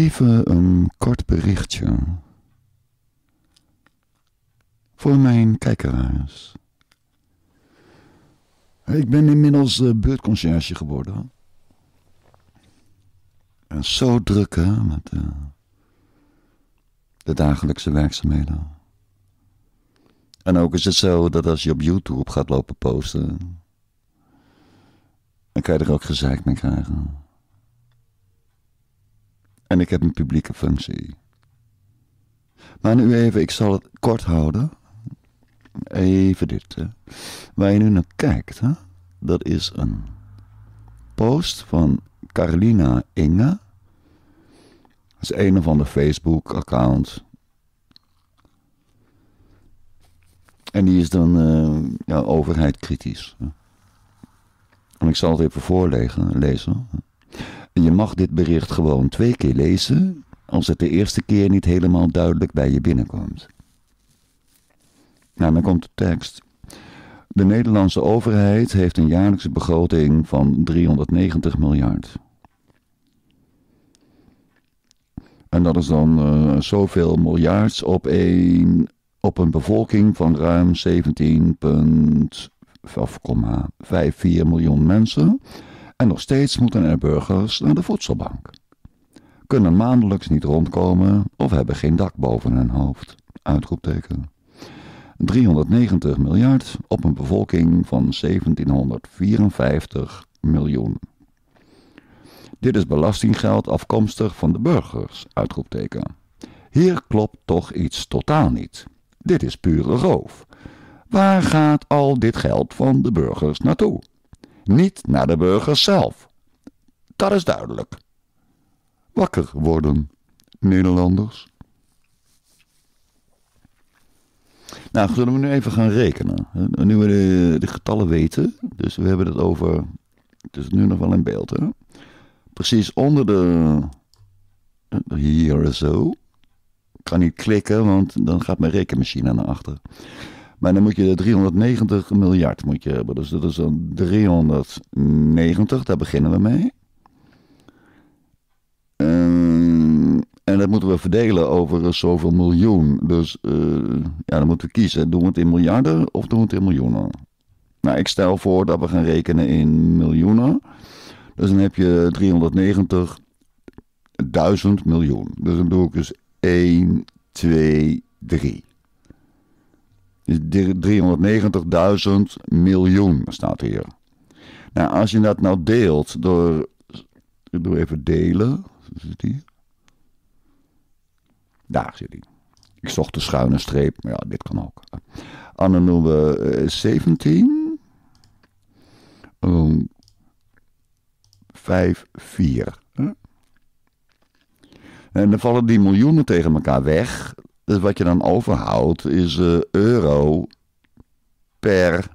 Even een kort berichtje. Voor mijn kijkeraars. Ik ben inmiddels uh, beurtconciërge geworden. En zo druk met uh, de dagelijkse werkzaamheden. En ook is het zo dat als je op YouTube gaat lopen posten, dan kan je er ook gezeik mee krijgen. En ik heb een publieke functie. Maar nu even, ik zal het kort houden. Even dit. Hè. Waar je nu naar kijkt, hè? dat is een post van Carolina Inge. Dat is een of ander Facebook-account. En die is dan uh, overheid kritisch. En ik zal het even voorlezen. Lezen. Je mag dit bericht gewoon twee keer lezen als het de eerste keer niet helemaal duidelijk bij je binnenkomt. Nou, dan komt de tekst. De Nederlandse overheid heeft een jaarlijkse begroting van 390 miljard. En dat is dan uh, zoveel miljards op een, op een bevolking van ruim 17,54 miljoen mensen. En nog steeds moeten er burgers naar de voedselbank. Kunnen maandelijks niet rondkomen of hebben geen dak boven hun hoofd. Uitroepteken. 390 miljard op een bevolking van 1754 miljoen. Dit is belastinggeld afkomstig van de burgers, uitroepteken. Hier klopt toch iets totaal niet. Dit is pure roof. Waar gaat al dit geld van de burgers naartoe? Niet naar de burgers zelf. Dat is duidelijk. Wakker worden, Nederlanders. Nou, zullen we nu even gaan rekenen. Nu we de, de getallen weten, dus we hebben het over, het is nu nog wel in beeld, hè? precies onder de, hier zo. Ik kan niet klikken, want dan gaat mijn rekenmachine naar achter. Maar dan moet je 390 miljard moet je hebben. Dus dat is een 390, daar beginnen we mee. En, en dat moeten we verdelen over zoveel miljoen. Dus uh, ja, dan moeten we kiezen. Doen we het in miljarden of doen we het in miljoenen? Nou, ik stel voor dat we gaan rekenen in miljoenen. Dus dan heb je 390 1000 miljoen. Dus dan doe ik dus 1, 2, 3. 390.000 miljoen staat hier. Nou, als je dat nou deelt door. Ik doe even delen. Zit die? Daar zit hij. Ik zocht de schuine streep, maar ja, dit kan ook. En dan doen we 17. Um, 5, 4. En dan vallen die miljoenen tegen elkaar weg. Dus wat je dan overhoudt is uh, euro per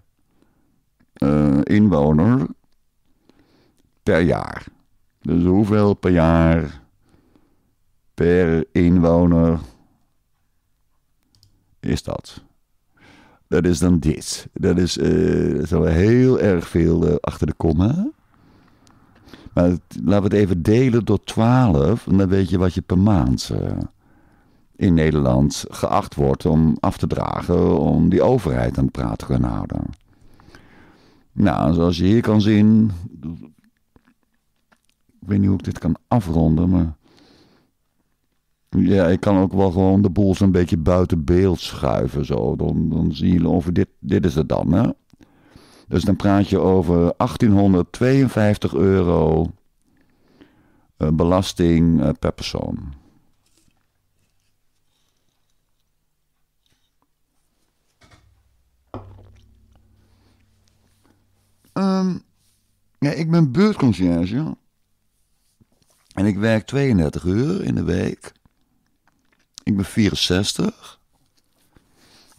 uh, inwoner per jaar. Dus hoeveel per jaar per inwoner is dat? Dat is dan dit. Dat is, wel heel erg veel achter de komma. Maar laten we het even delen door 12. En dan weet je wat je per maand in Nederland geacht wordt om af te dragen om die overheid aan het praat te kunnen houden. Nou, zoals je hier kan zien, ik weet niet hoe ik dit kan afronden, maar ja, ik kan ook wel gewoon de boel zo'n beetje buiten beeld schuiven. Zo. Dan, dan zie je over dit, dit is het dan. Hè? Dus dan praat je over 1852 euro uh, belasting uh, per persoon. Um, ja, ik ben beurtconciërge. En ik werk 32 uur in de week. Ik ben 64.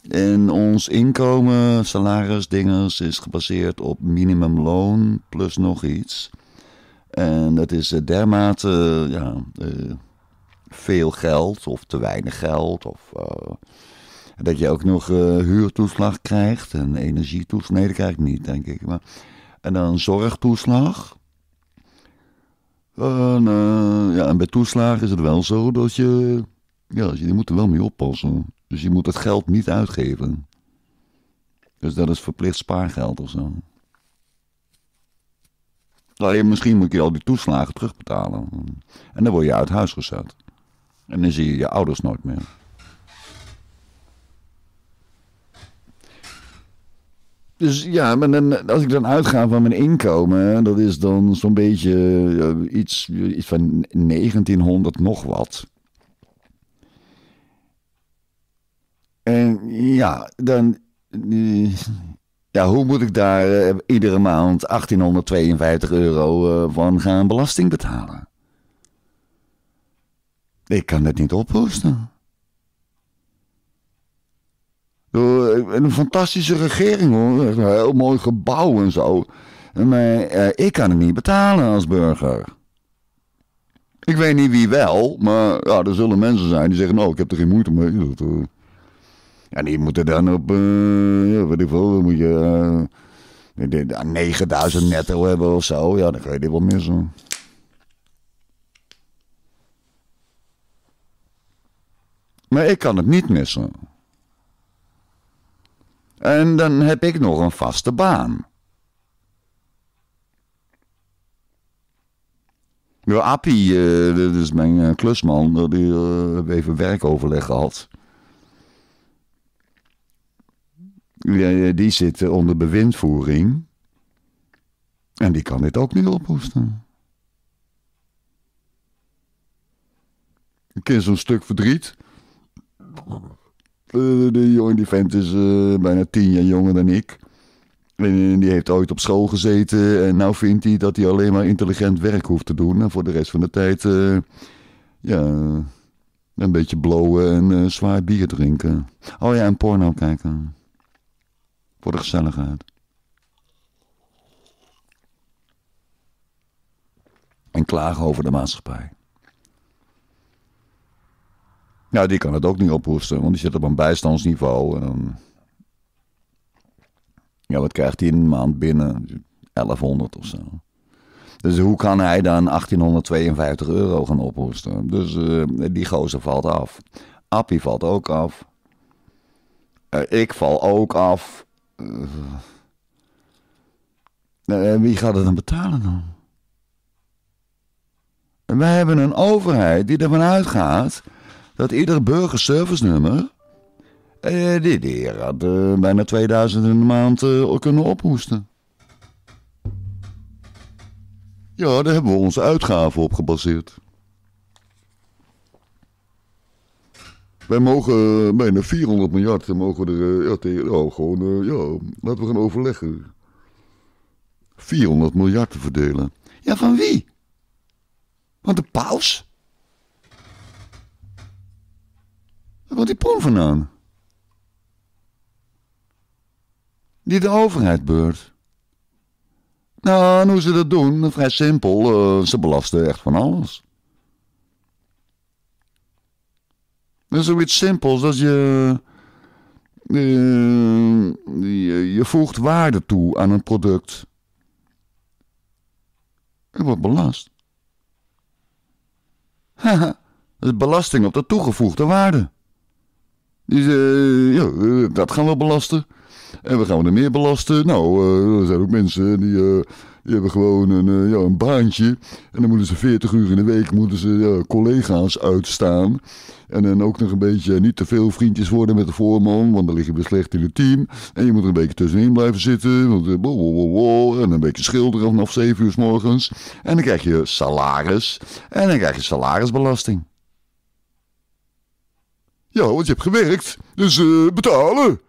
En ons inkomen, salaris, dinges, is gebaseerd op minimumloon plus nog iets. En dat is eh, dermate ja, uh, veel geld of te weinig geld. Of uh, dat je ook nog uh, huurtoeslag krijgt en energietoeslag. Nee, dat krijg ik niet, denk ik. Maar, en dan zorgtoeslag. En, eh, ja, en bij toeslagen is het wel zo dat je... Ja, je moet er wel mee oppassen. Dus je moet het geld niet uitgeven. Dus dat is verplicht spaargeld of zo. Alleen misschien moet je al die toeslagen terugbetalen. En dan word je uit huis gezet. En dan zie je je ouders nooit meer. Dus ja, maar dan, als ik dan uitga van mijn inkomen, dat is dan zo'n beetje uh, iets, van 1900 nog wat. En ja, dan. Ja, hoe moet ik daar uh, iedere maand 1852 euro van gaan belasting betalen? Ik kan het niet ophoesten. Een fantastische regering hoor. Een heel mooi gebouw en zo. Maar uh, ik kan het niet betalen als burger. Ik weet niet wie wel, maar ja, er zullen mensen zijn die zeggen: Nou, ik heb er geen moeite mee. Uh, ja, die moeten dan op, uh, ja, weet ik veel, moet je uh, 9000 netto hebben of zo. Ja, dan kan je dit wel missen. Maar ik kan het niet missen. En dan heb ik nog een vaste baan. Ja, Appie, uh, dat is mijn uh, klusman, die uh, even werkoverleg gehad. Die zit onder bewindvoering. En die kan dit ook niet ophoesten. Ik ken zo'n stuk verdriet. Uh, de jongen, die vent is uh, bijna tien jaar jonger dan ik. En die heeft ooit op school gezeten. En nou vindt hij dat hij alleen maar intelligent werk hoeft te doen. En voor de rest van de tijd, ja, een beetje blowen en zwaar bier drinken. Oh ja, en porno kijken. Voor de gezelligheid. En klagen over de maatschappij. Nou, die kan het ook niet ophoesten, want die zit op een bijstandsniveau. En ja, wat krijgt hij in een maand binnen? 1100 of zo. Dus hoe kan hij dan 1852 euro gaan ophoesten? Dus uh, die gozer valt af. Appie valt ook af. Uh, ik val ook af. Uh, wie gaat het dan betalen dan? Wij hebben een overheid die ervan uitgaat dat ieder burgerservice-nummer. Eh, die, die had uh, bijna 2000 in de maand uh, kunnen ophoesten. Ja, daar hebben we onze uitgaven op gebaseerd. Wij mogen bijna 400 miljard, mogen er ja, tegen, gewoon, ja, laten we gaan overleggen. 400 miljard te verdelen. Ja, van wie? Van de paus? Waar wordt die poen vandaan? Die de overheid beurt. Nou, en hoe ze dat doen, vrij simpel. Uh, ze belasten echt van alles. Dat is zoiets simpels als je, uh, je... Je voegt waarde toe aan een product. Het wordt belast. Haha, dat is belasting op de toegevoegde waarde. Die zei, ja, dat gaan we belasten. En we gaan er meer belasten. Nou, uh, er zijn ook mensen die, uh, die hebben gewoon een, uh, ja, een baantje. En dan moeten ze 40 uur in de week moeten ze, collega's uitstaan. En dan ook nog een beetje niet te veel vriendjes worden met de voorman. Want dan lig je weer slecht in het team. En je moet er een beetje tussenin blijven zitten. Want, en een beetje schilderen vanaf 7 uur s morgens. En dan krijg je salaris. En dan krijg je salarisbelasting. Ja, want je hebt gewerkt, dus uh, betalen.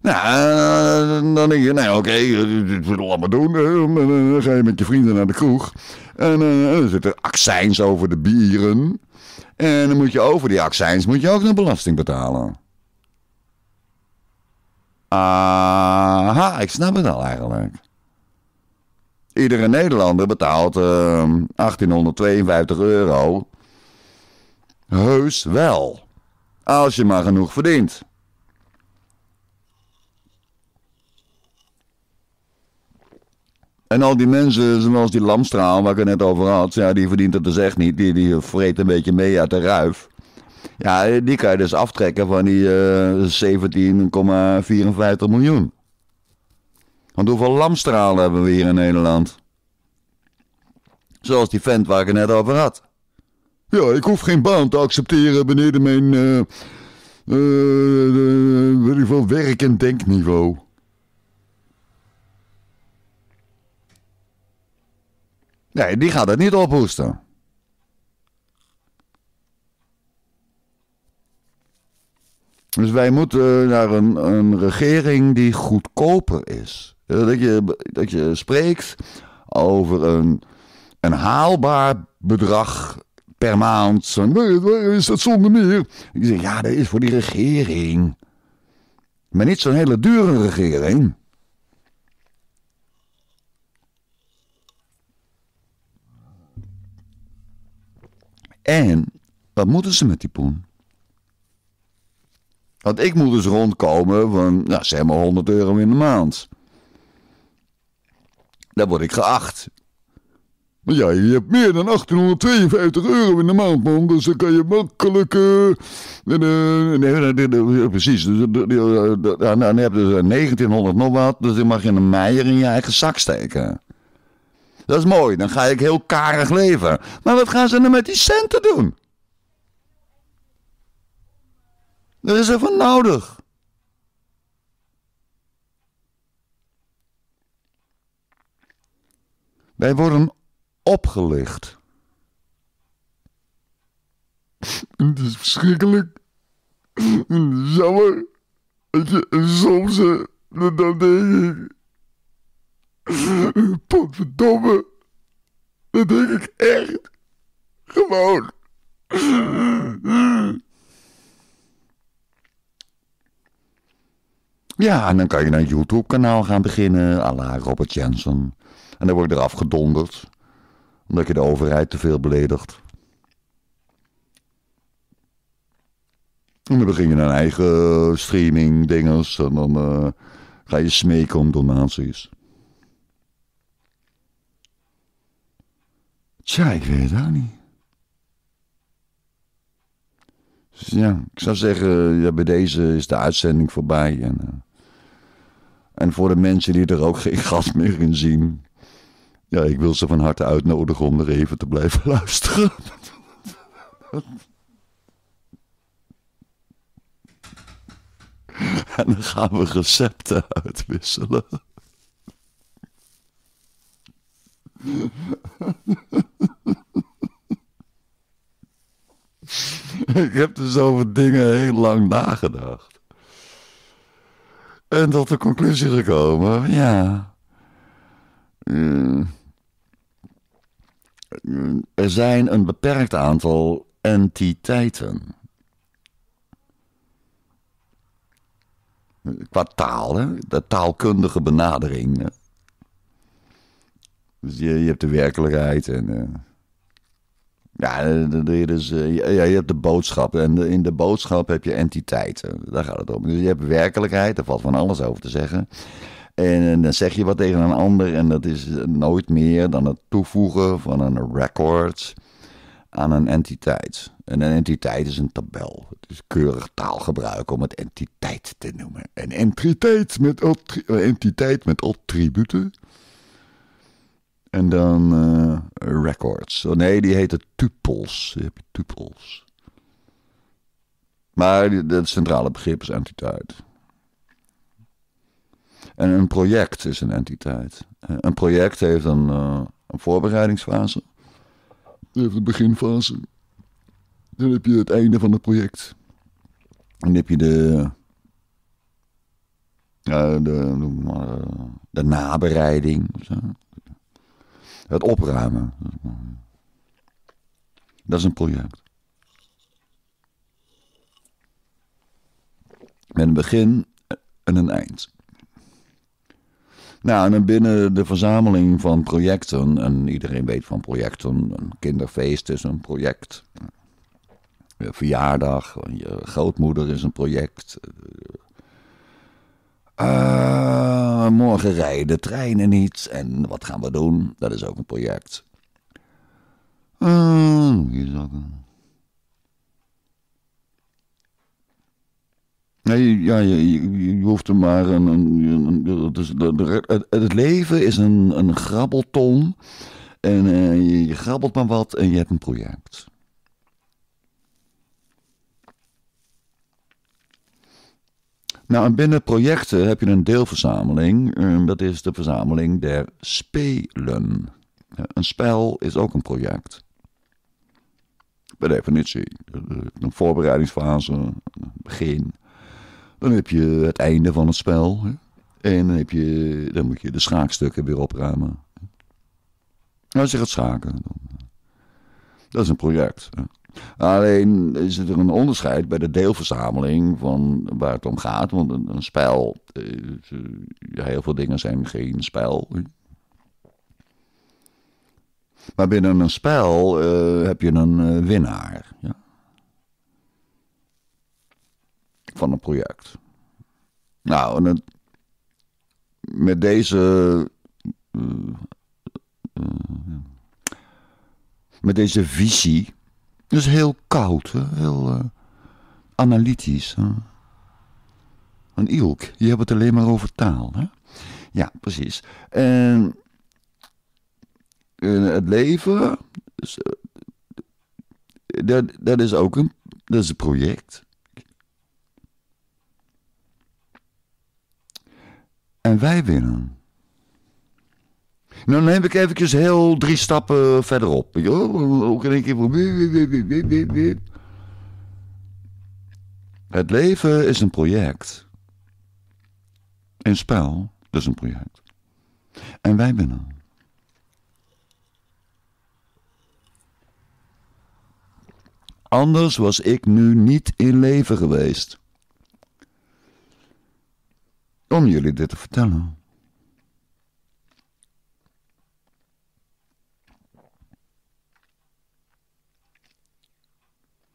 Nou, dan denk je, nou oké, okay, dit wil allemaal doen. En dan ga je met je vrienden naar de kroeg. En uh, dan zit er accijns over de bieren. En dan moet je over die accijns moet je ook nog belasting betalen. Aha, ik snap het al eigenlijk. Iedere Nederlander betaalt uh, 1852 euro. Heus wel. Als je maar genoeg verdient. En al die mensen, zoals die lamstraal waar ik het net over had, ja, die verdient het dus echt niet. Die, die vreet een beetje mee uit de ruif. Ja, die kan je dus aftrekken van die uh, 17,54 miljoen. Want hoeveel lamstralen hebben we hier in Nederland? Zoals die vent waar ik het net over had. Ja, ik hoef geen baan te accepteren beneden mijn uh, uh, werk- en denkniveau. Nee, die gaat het niet ophoesten. Dus wij moeten naar een, een regering die goedkoper is. Dat je, dat je spreekt over een, een haalbaar bedrag per maand. Zo, is dat zonder meer? Ik zeg, ja, dat is voor die regering. Maar niet zo'n hele dure regering. En wat moeten ze met die poen? Want ik moet dus rondkomen van, nou, zeg maar 100 euro in de maand. Dan word ik geacht. Maar ja, je hebt meer dan 1852 euro in de maand, man. Dus dan kan je makkelijk... Nee, precies. Dan heb je dus 1900 nog wat. Dus dan mag je een meijer in je eigen zak steken. Dat is mooi. Dan ga ik heel karig leven. Maar wat gaan ze dan met die centen doen? Dat is er van nodig. Wij worden opgelicht. Het is verschrikkelijk. Het is jammer. Dat je, soms, dan denk ik... Potverdomme. Dat denk ik echt. Gewoon. Ja, en dan kan je een YouTube-kanaal gaan beginnen, à la Robert Jensen. En dan word je eraf gedonderd, omdat je de overheid te veel beledigt. En dan begin je een eigen streaming dinges en dan uh, ga je smeken om donaties. Tja, ik weet het ook niet. Dus ja, ik zou zeggen, ja, bij deze is de uitzending voorbij. En, uh, en voor de mensen die er ook geen gas meer in zien. Ja, ik wil ze van harte uitnodigen om er even te blijven luisteren. en dan gaan we recepten uitwisselen. ik heb dus over dingen heel lang nagedacht. En tot de conclusie gekomen, ja. Uh, er zijn een beperkt aantal entiteiten. Qua taal, hè? de taalkundige benadering. Dus je, je hebt de werkelijkheid en. Uh, ja, dus, ja, je hebt de boodschap. En in de boodschap heb je entiteiten. Daar gaat het om. Dus je hebt werkelijkheid, daar valt van alles over te zeggen. En dan zeg je wat tegen een ander. En dat is nooit meer dan het toevoegen van een record aan een entiteit. En een entiteit is een tabel. Het is keurig taalgebruik om het entiteit te noemen. Een entiteit met, entiteit met attributen en dan uh, records. Oh, nee, die heten tupels. Je hebt. Maar het centrale begrip is entiteit. En een project is een entiteit. Eh, een project heeft een, uh, een voorbereidingsfase. Heeft een beginfase. Dan heb je het einde van het project. Dan heb je de, uh, de, de, de nabereiding. Het opruimen. Dat is een project. Met een begin en een eind. Nou, en binnen de verzameling van projecten, en iedereen weet van projecten, een kinderfeest is een project. Je verjaardag, je grootmoeder is een project. Ja, morgen rijden de treinen niet. En wat gaan we doen? Dat is ook een project. Uh, hier is ook een... Nee, ja, je, je, hoeft er maar een. een, het, leven is een, een grabbelton. En uh, je, grabbelt maar wat en je hebt een project. Nou, en binnen projecten heb je een deelverzameling. En dat is de verzameling der spelen. Een spel is ook een project. Bij definitie. Een voorbereidingsfase, een begin. Dan heb je het einde van het spel. En dan, heb je, dan moet je de schaakstukken weer opruimen. Als je gaat schaken. Dan, dat is een project. Alleen is er een onderscheid bij de deelverzameling van waar het om gaat. Want een, spel, eh, heel veel dingen zijn geen spel. Maar binnen een spel uh, heb je een uh, winnaar. Ja? Van een project. Nou, en met deze. met deze visie dus heel koud, hè? heel uh, analytisch. Hè? Een ilk, je hebt het alleen maar over taal. Hè? Ja, precies. En het leven, uh, dat, dat is ook een, dat is een project. En wij winnen. Nou, neem ik eventjes heel drie stappen verderop. Ook in één keer... Het leven is een project. Een spel, is een project. En wij binnen. Anders was ik nu niet in leven geweest. Om jullie dit te vertellen.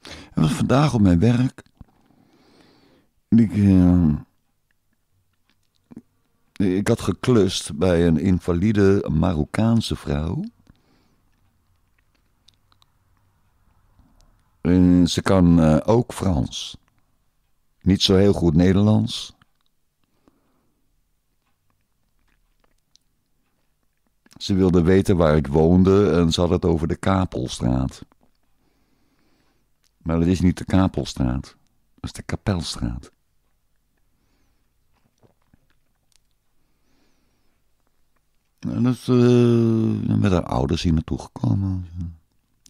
Ik was vandaag op mijn werk. Ik, uh, ik had geklust bij een invalide Marokkaanse vrouw. En ze kan uh, ook Frans. Niet zo heel goed Nederlands. Ze wilde weten waar ik woonde en ze had het over de Kapelstraat. Maar dat is niet de Kapelstraat. Dat is de Kapelstraat. En dat uh, met haar ouders hier naartoe gekomen.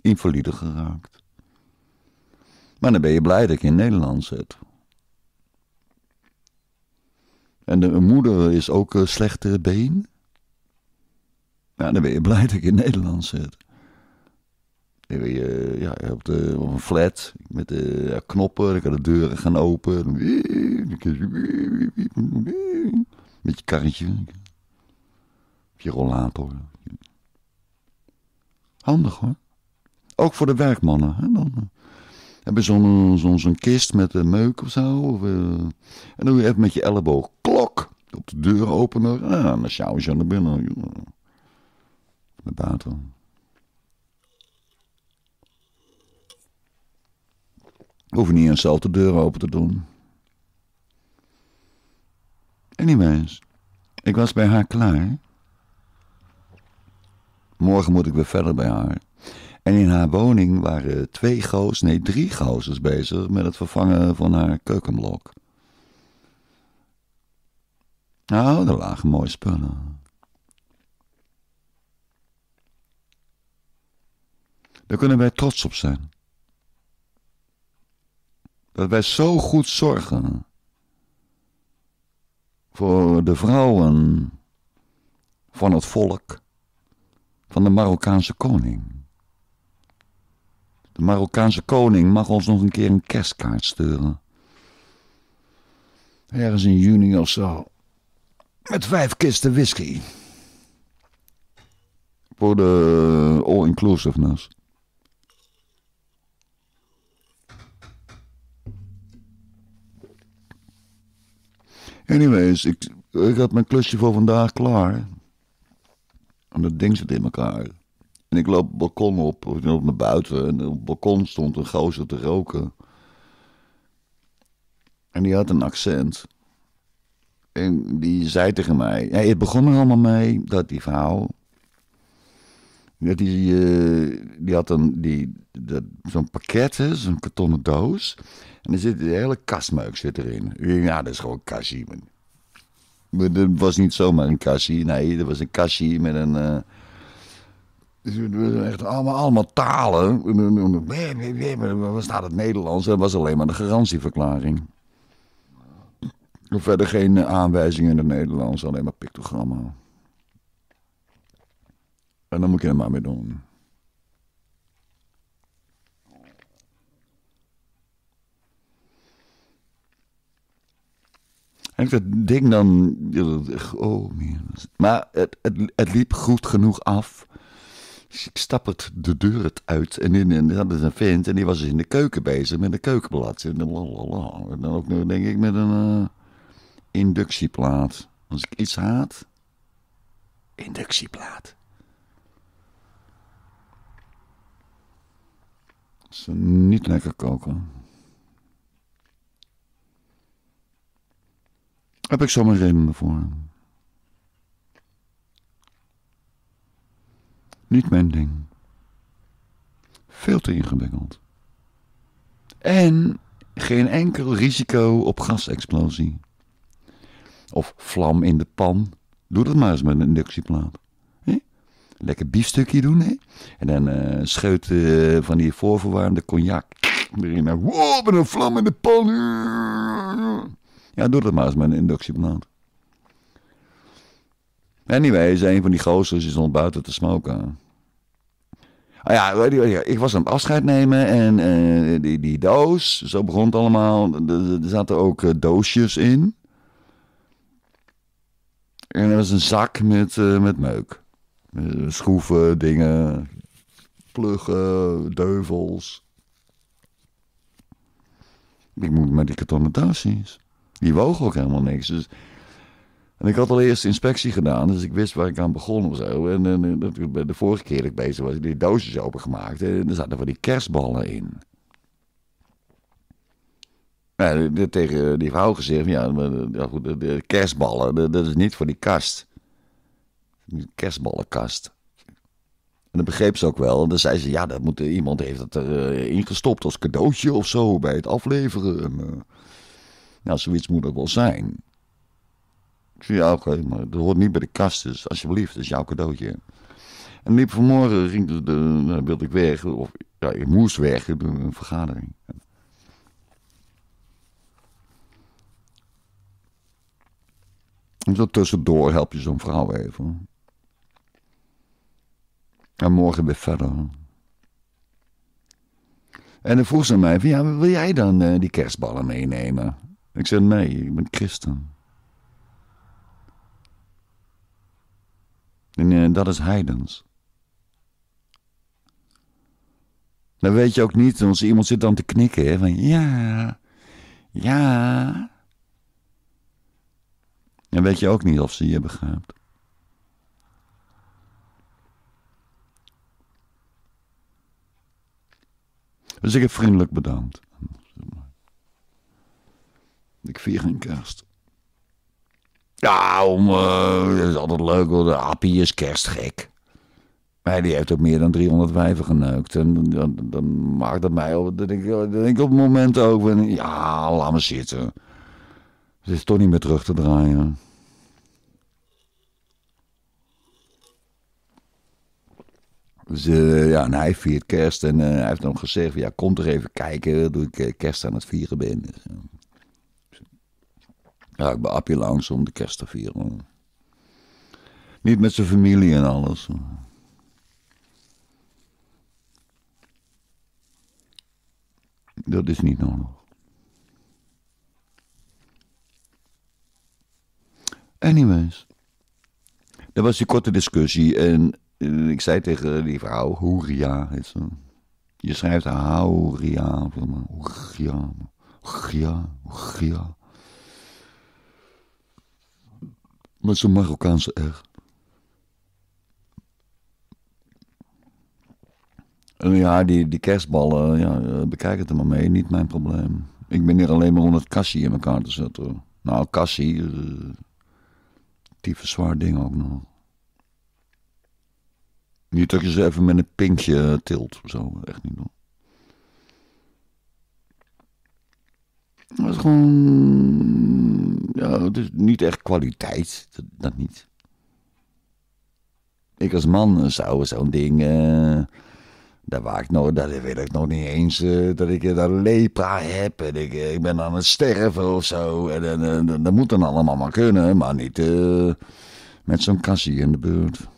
Invalide geraakt. Maar dan ben je blij dat ik in Nederland zit. En de moeder is ook uh, slechte been. Ja, dan ben je blij dat ik in Nederland zit. Je, ja, op, de, op een flat met de knoppen, dan kan de deuren gaan open. Met je karretje. Je rollator. Handig hoor. Ook voor de werkmannen. Hè? Dan uh, hebben zo'n zo'n zo'n kist met een meuk of zo. Uh, en dan doe je even met je elleboog klok op de deur openen. En dan sjouw je naar binnen. Naar buiten. Hoef niet eens zelf de deur open te doen. Anyways, ik was bij haar klaar. Morgen moet ik weer verder bij haar. En in haar woning waren twee goos, nee drie gozers bezig met het vervangen van haar keukenblok. Nou, er lagen mooie spullen. Daar kunnen wij trots op zijn dat wij zo goed zorgen voor de vrouwen van het volk van de Marokkaanse koning. De Marokkaanse koning mag ons nog een keer een kerstkaart sturen. Ergens in juni of zo. Met vijf kisten whisky. Voor de all-inclusiveness. Anyways, ik, ik had mijn klusje voor vandaag klaar. En dat ding zit in elkaar. En ik loop het balkon op, of ik loop naar buiten. En op het balkon stond een gozer te roken. En die had een accent. En die zei tegen mij... Ja, het begon er allemaal mee dat die vrouw... Dat die, eh, die had een, die, zo'n pakket, zo'n kartonnen doos. En er zit de hele kastmeuk zit erin. Ja, dat is gewoon kassie. Maar dat was niet zomaar een kassie. Nee, dat was een kassie met een... was echt allemaal, allemaal talen. Waar staat het Nederlands? Dat was alleen maar de garantieverklaring. Verder geen aanwijzingen in het Nederlands, alleen maar pictogrammen. En dan moet je er maar mee doen. En dat ding dan. Oh. Maar het, het, het liep goed genoeg af. Dus ik stap het de deur het uit. En in, en dat is een vent. En die was dus in de keuken bezig met een keukenblad. En dan, lalala. en dan ook nog, denk ik, met een eh, inductieplaat. Als ik iets haat. Inductieplaat. Ze niet lekker koken. Heb ik zomaar redenen voor. Niet mijn ding. Veel te ingewikkeld. En geen enkel risico op gasexplosie. Of vlam in de pan. Doe dat maar eens met een inductieplaat. Lekker biefstukje doen, hè? En dan eh scheut eh, van die voorverwarmde cognac erin. En Wow, een vlam in de pan. Ja, doe dat maar eens met een inductieplaat. Anyway, is een van die gozers die stond buiten te smoken. Ah ja, ik was aan het afscheid nemen en eh, die, die doos, zo begon het allemaal. Er, zaten ook doosjes in. En er was een zak met, met meuk. Eh, schroeven, dingen, pluggen, deuvels. Ik moet met die kartonnen. Die wogen ook helemaal niks. Dus en ik had al eerst inspectie gedaan, dus ik wist waar ik aan begon of zo. En, en, en de vorige keer dat ik bezig was, die doosjes opengemaakt. En er zaten van die kerstballen in. Ja, tegen die vrouw gezegd, ja, de, kerstballen, dat is niet voor die kast. Kerstballenkast. En dat begreep ze ook wel. En dan zei ze, ja, dat moet, iemand heeft het erin ingestopt als cadeautje of zo bij het afleveren. En, eh, nou, zoiets moet het wel zijn. Ik zei, ja, oké, maar dat hoort niet bij de kast, dus alsjeblieft, dat is jouw cadeautje. En liep vanmorgen, ging de, de, nou, wilde ik weg, of ja, ik moest weg, een vergadering. En zo tussendoor help je zo'n vrouw even. En morgen weer verder. En dan vroeg ze mij, ja, wil jij dan eh, die kerstballen meenemen? Ik zei, nee, ik ben christen. En eh, dat is heidens. Dan weet je ook niet, als iemand zit dan te knikken, hè, van ja, ja. Dan weet je ook niet of ze je begrijpt. Dus ik heb vriendelijk bedankt. Ik vier geen kerst. Ja, om, eh, dat is altijd leuk hoor. De Appie is kerstgek. Maar die heeft ook meer dan 300 wijven geneukt. En dan, dan, maakt dat mij op, dan denk, ik, op het moment ook ja, laat me zitten. Het is toch niet meer terug te draaien. Dus eh, ja, en hij viert kerst en eh, hij heeft dan gezegd, ja, kom er even kijken dat ik eh, kerst aan het vieren ben. Dus, ja. Ja, ik ben Appie langs om de kerst te vieren. Niet met zijn familie en alles. Dat is niet nodig. Anyways. Dat was die korte discussie en eh, ik zei tegen die vrouw, Hoeria heet ze. Je schrijft maar Hoeria, Hoeria, Hoeria. Met zo'n Marokkaanse R. En ja, die, die kerstballen, ja, bekijk het er maar mee, niet mijn probleem. Ik ben hier alleen maar om het kassie in elkaar te zetten. Nou, kassie, uh, tyfus zwaar ding ook nog. Niet dat je ze even met een pinkje tilt of zo, echt niet nog. Het is gewoon. Ja, het is niet echt kwaliteit. Dat, dat niet. Ik als man zou zo'n ding. Uh, daar waar ik nog, dat weet ik nog niet eens. Dat ik dat lepra heb. En ik, ik ben aan het sterven of zo. En dat moet dan allemaal maar kunnen. Maar niet met zo'n kassie in de buurt.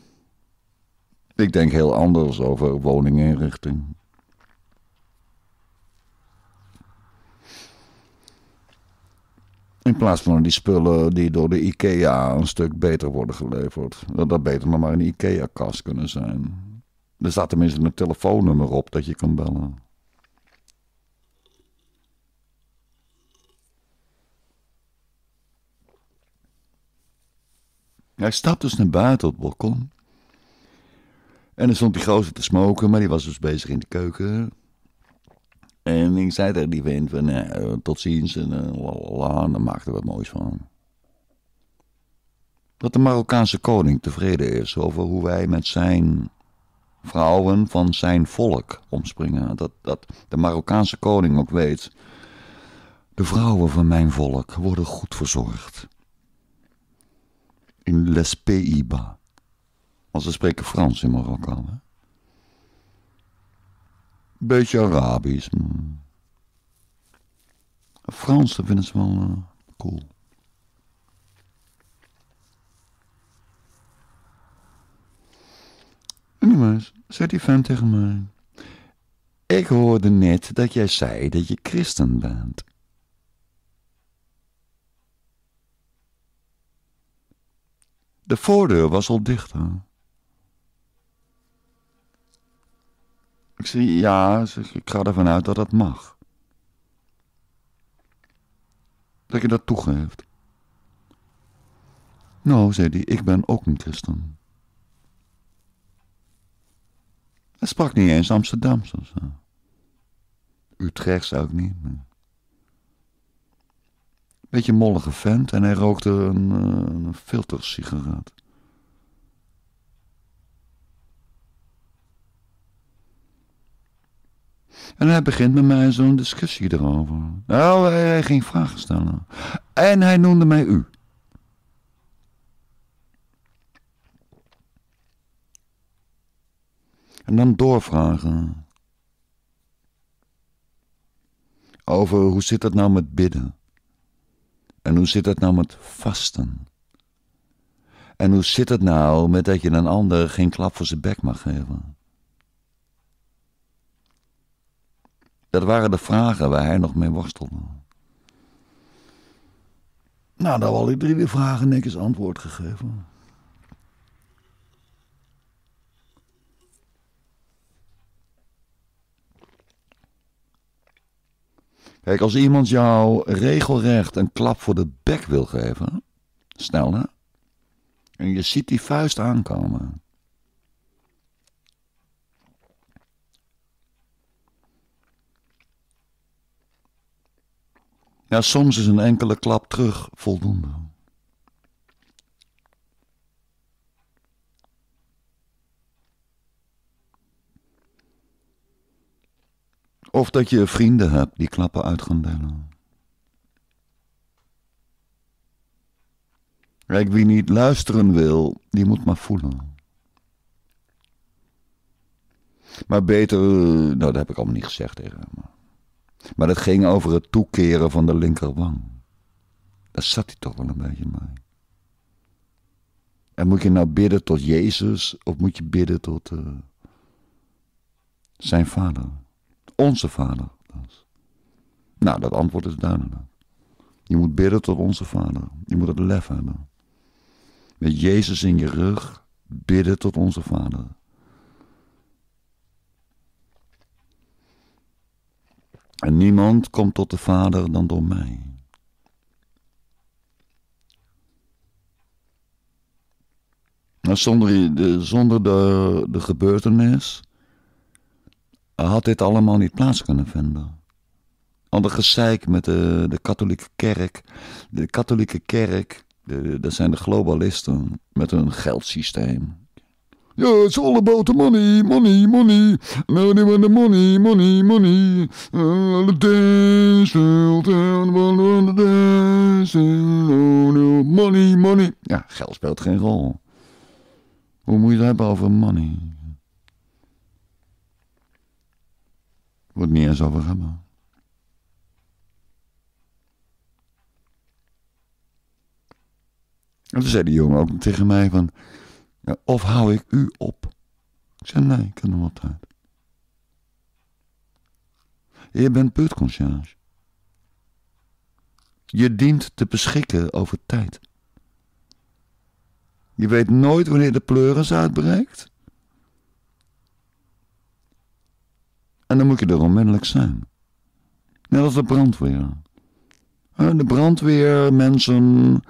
Ik denk heel anders over woninginrichting. In plaats van die spullen die door de IKEA een stuk beter worden geleverd. Dat beter nog maar een IKEA-kast kunnen zijn. Er staat tenminste een telefoonnummer op dat je kan bellen. Hij stapte dus naar buiten op het balkon. En er stond die gozer te smoken, maar die was dus bezig in de keuken. En ik zei tegen die vent van, uh, tot ziens en uh, en dan maakte wat moois van. Dat de Marokkaanse koning tevreden is over hoe wij met zijn vrouwen van zijn volk omspringen. Dat, dat de Marokkaanse koning ook weet, de vrouwen van mijn volk worden goed verzorgd. In Les Pays-Bas. Want ze spreken Frans in Marokko. Hè? Beetje Arabisch. Frans, dat vinden ze wel uh, cool. Anyways, zei die vent tegen mij. Ik hoorde net dat jij zei dat je christen bent. De voordeur was al dicht. Ik zei, ja, ik ga ervan uit dat dat mag. Dat je dat toegeeft. Nou, zei hij, ik ben ook een christen. Hij sprak niet eens Amsterdams of zo. Utrechts ook niet. Beetje mollige vent en hij rookte een, eh, een filtersigaret. En hij begint met mij zo'n discussie erover. Nou, hij ging vragen stellen. En hij noemde mij u. En dan doorvragen. Over hoe zit het nou met bidden? En hoe zit het nou met vasten? En hoe zit het nou met dat je een ander geen klap voor zijn bek mag geven? Dat waren de vragen waar hij nog mee worstelde. Nou, dan had ik drie vragen netjes antwoord gegeven. Kijk, als iemand jou regelrecht een klap voor de bek wil geven, snel hè, en je ziet die vuist aankomen, Ja, soms is een enkele klap terug voldoende. Of dat je vrienden hebt die klappen uit gaan delen. Kijk, wie niet luisteren wil, die moet maar voelen. Maar beter, nou dat heb ik allemaal niet gezegd tegen hem. Maar het ging over het toekeren van de linkerwang. Daar zat hij toch wel een beetje mee. En moet je nou bidden tot Jezus of moet je bidden tot uh, zijn vader? Onze vader. Nou, dat antwoord is duidelijk. Je moet bidden tot onze vader. Je moet het lef hebben. Met Jezus in je rug bidden tot onze vader. En niemand komt tot de Vader dan door mij. Nou, zonder, de, zonder de, de gebeurtenis had dit allemaal niet plaats kunnen vinden. Al de gezeik met de, de katholieke kerk. De katholieke kerk, dat zijn de globalisten met hun geldsysteem. Ja, it's all about the money, money, money. Money, money, money, money, money. the dance, money, money. Ja, geld speelt geen rol. Hoe moet je het hebben over money? Wordt niet eens over hebben. En toen zei die jongen ook tegen mij van... Of hou ik u op? Ik zei nee, ik heb nog wat tijd. Je bent putconciërge. Je dient te beschikken over tijd. Je weet nooit wanneer de pleuris uitbreekt. En dan moet je er onmiddellijk zijn. Net als de brandweer. De brandweermensen,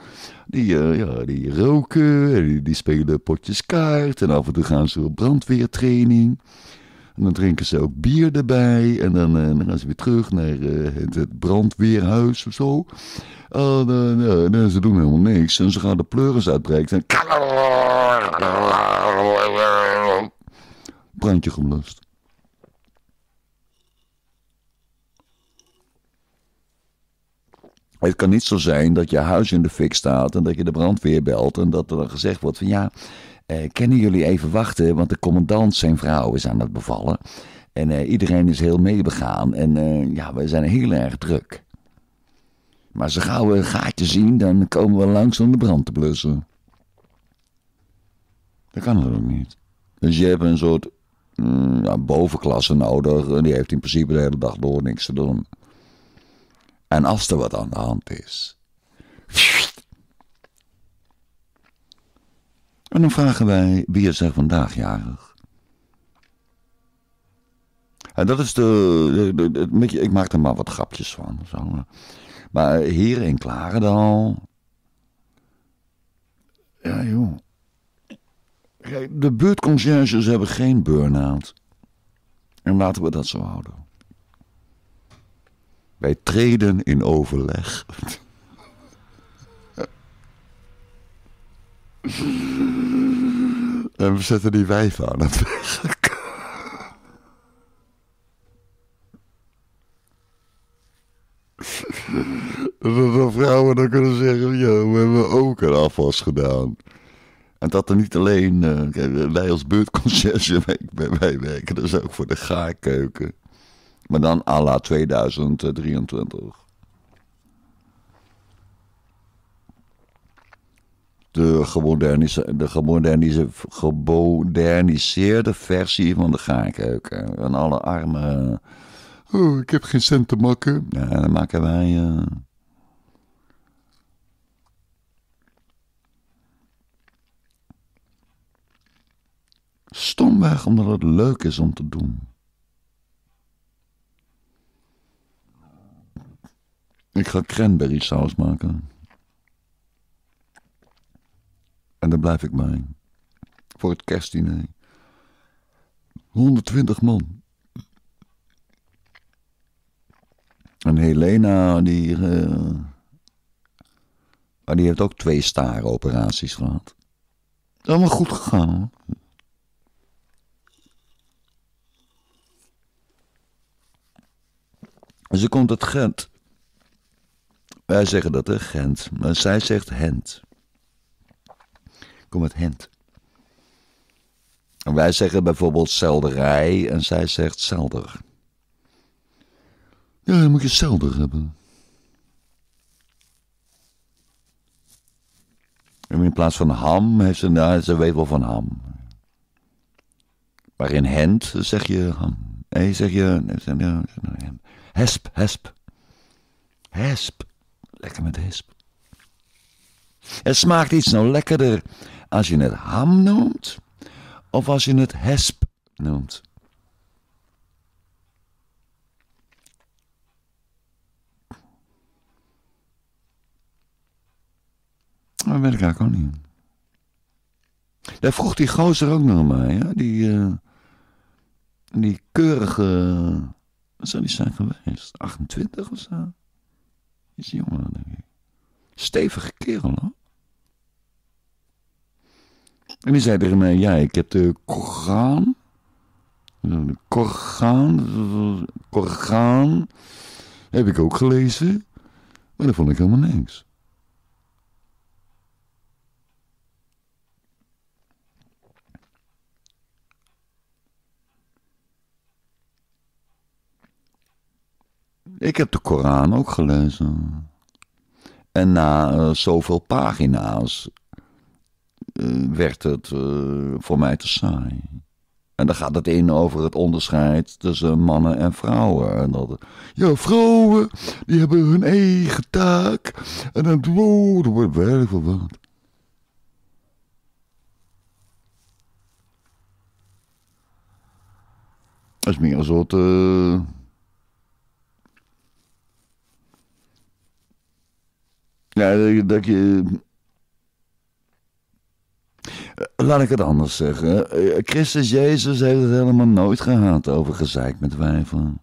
die, uh, ja, die roken, die, die, spelen potjes kaart en af en toe gaan ze op brandweertraining. En dan drinken ze ook bier erbij en dan, dan gaan ze weer terug naar het, brandweerhuis of zo. nee, ze doen helemaal niks en ze gaan de pleuris uitbreken. En... Brandje gemlust. Het kan niet zo zijn dat je huis in de fik staat en dat je de brandweer belt en dat er dan gezegd wordt van ja, eh, jullie even wachten, want de commandant zijn vrouw is aan het bevallen. En eh, iedereen is heel meebegaan en eh, ja, we zijn heel erg druk. Maar ze gauw een gaatje zien, dan komen we langs om de brand te blussen. Dat kan ook niet. Dus je hebt een soort mm, bovenklasse nodig die heeft in principe de hele dag door niks te doen. En als er wat aan de hand is. En dan vragen wij wie is er vandaag jarig. En dat is de. ik maak er maar wat grapjes van. Zo. Maar hier in Klarendal. Ja, joh. de buurtconcierges hebben geen burn-out. En laten we dat zo houden. Wij treden in overleg. en we zetten die wijf aan het werk. Dat de vrouwen dan kunnen zeggen, ja, we hebben ook een afwas gedaan. En dat er niet alleen, uh, wij als buurtconcessie, wij, wij werken dus ook voor de gaarkeuken. Maar dan à la 2023. De, de gemoderniseerde versie van de gaarkeuken. En alle armen. Oh, ik heb geen cent te makken. Ja, dan maken wij. Uh... Stomweg omdat het leuk is om te doen. Ik ga cranberry saus maken. En daar blijf ik bij. Voor het kerstdiner. 120 man. En Helena, die, uh, die heeft ook twee operaties gehad. Allemaal goed gegaan. Ze komt uit Gent. Wij zeggen dat, hè, Gent. Maar zij zegt Hent. Kom met Hent. En wij zeggen bijvoorbeeld selderij en zij zegt zelder. Ja, dan moet je zelder hebben. En in plaats van ham heeft ze, nou, ze weet wel van ham. Maar in Hent zeg je ham. Nee, zeg je, hesp, hesp. Hesp. Lekker met hesp. Het smaakt iets nou lekkerder als je het ham noemt of als je het hesp noemt. Dat weet ik eigenlijk ook niet. Daar vroeg die gozer ook naar mij, hè? Die, uh, die keurige, wat zou die zijn geweest? 28 of zo? Is jonger, denk ik. Stevige kerel, hoor. En die zei tegen mij, ja, ik heb de Koran, de Koran, Koran, heb ik ook gelezen. Maar dat vond ik helemaal niks. Ik heb de Koran ook gelezen. En na uh, zoveel pagina's uh, werd het uh, voor mij te saai. En dan gaat het in over het onderscheid tussen mannen en vrouwen. En dat, ja, vrouwen, die hebben hun eigen taak. En dan, er wordt werk van wat. Dat is meer een soort... ja, dat je Laat ik het anders zeggen. Christus Jezus heeft het helemaal nooit gehad over gezeik met wijven.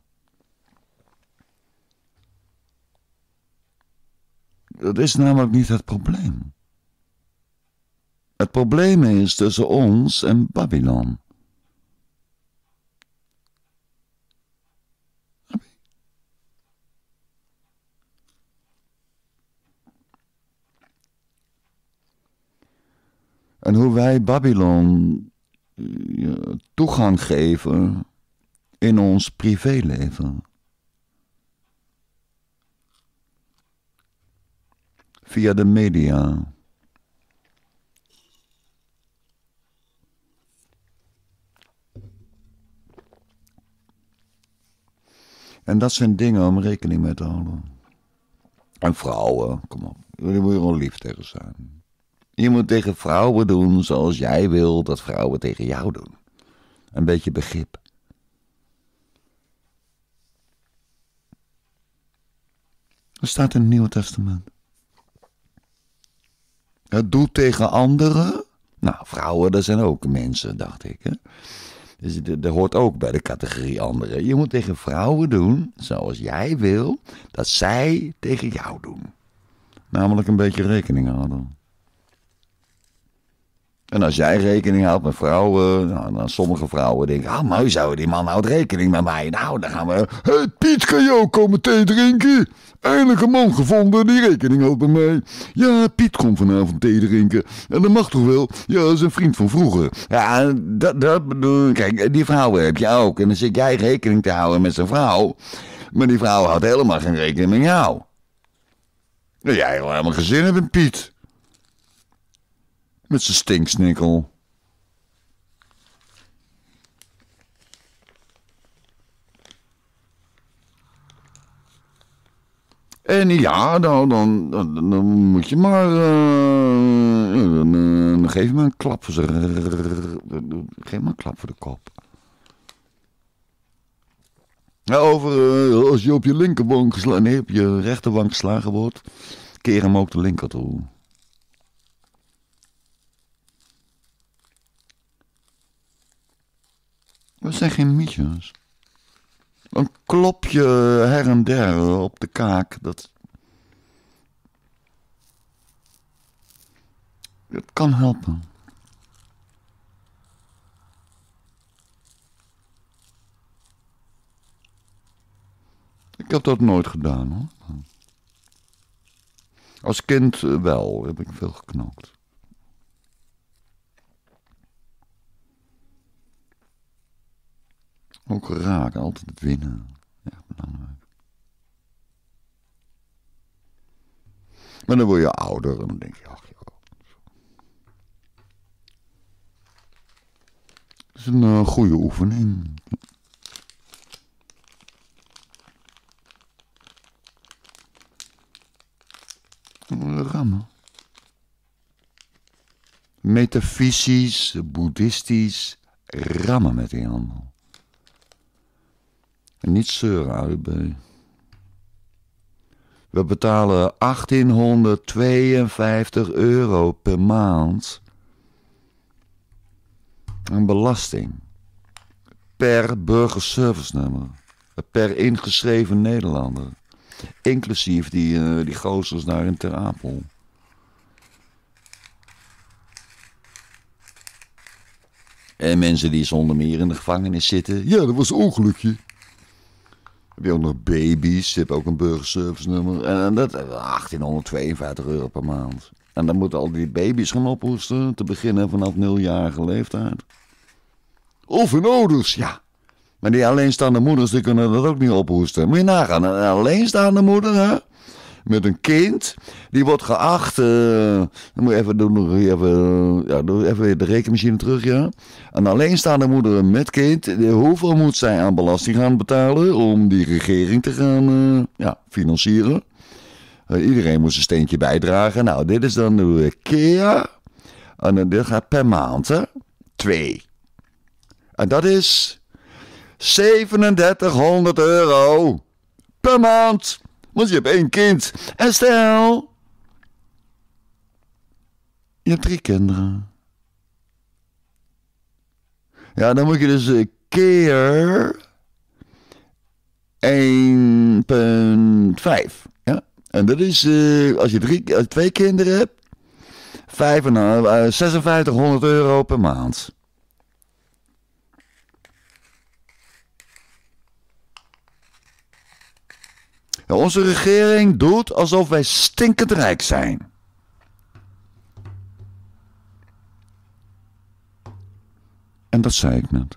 Dat is namelijk niet het probleem. Het probleem is tussen ons en Babylon. En hoe wij Babylon toegang geven in ons privéleven. Via de media. En dat zijn dingen om rekening mee te houden. En vrouwen, kom op. Jullie moeten gewoon lief tegen zijn. Je moet tegen vrouwen doen zoals jij wil dat vrouwen tegen jou doen. Een beetje begrip. Er staat in het Nieuwe Testament. Het doet tegen anderen. Nou, vrouwen, dat zijn ook mensen, dacht ik. Hè? Dus dat hoort ook bij de categorie anderen. Je moet tegen vrouwen doen zoals jij wil dat zij tegen jou doen. Namelijk een beetje rekening houden. En als jij rekening houdt met vrouwen, nou, dan sommige vrouwen denken, ah, mooi zou die man houdt rekening met mij. Nou, dan gaan we, hey, Piet, kan je ook komen thee drinken? Eindelijk een man gevonden die rekening houdt met mij. Ja, Piet komt vanavond thee drinken. En dat mag toch wel? Ja, dat is een vriend van vroeger. Ja, dat, dat bedoel Kijk, die vrouwen heb je ook. En dan zit jij rekening te houden met zijn vrouw. Maar die vrouw houdt helemaal geen rekening met jou. Jij wil helemaal geen zin hebben, Piet. Met zijn stinksnikkel. En ja, dan, dan, dan, dan moet je maar. Uh, dan, geef me een klap voor zijn. Geef me een klap voor de kop. Ja, over uh, als je op je linkerwang geslagen. Nee, je rechterwang geslagen wordt. Keer hem ook de linker toe. We zijn geen mietjes. Een klopje her en der op de kaak, dat... Dat kan helpen. Ik heb dat nooit gedaan hoor. Als kind wel, heb ik veel geknokt. Ook raak, altijd winnen. Ja, belangrijk. Maar dan word je ouder en dan denk je, ach ja. Het is een uh, goede oefening. Rammen. Metafysisch, boeddhistisch, rammen met die handel. En niet zeuren, AUB. We betalen 1852 euro per maand een belasting per burgerservice nummer. Per ingeschreven Nederlander. Inclusief die, uh, die gozers daar in Ter Apel. En mensen die zonder meer in de gevangenis zitten. Ja, dat was een ongelukje. Heb je ook nog baby's, je hebt ook een burgerservice nummer. En dat 1852 euro per maand. En dan moeten al die baby's gaan ophoesten, te beginnen vanaf nuljarige leeftijd. Of hun ouders, ja. Maar die alleenstaande moeders, die kunnen dat ook niet ophoesten. Moet je nagaan, een alleenstaande moeder, hè? Met een kind. Die wordt geacht. Uh, dan moet je even doen. Even, ja, doe even de rekenmachine terug. Ja. Een alleenstaande moeder met kind. Hoeveel moet zij aan belasting gaan betalen om die regering te gaan uh, ja, financieren? Iedereen moet een steentje bijdragen. Nou, dit is dan de keer. En dit gaat per maand, hè? Twee. En dat is 3700 euro per maand. Want je hebt één kind. En stel. Je hebt drie kinderen. Ja, dan moet je dus een keer 1,5. Ja? En dat is, uh, als je drie, twee kinderen hebt, 5 en, uh, 5600 euro per maand. Onze regering doet alsof wij stinkend rijk zijn. En dat zei ik net.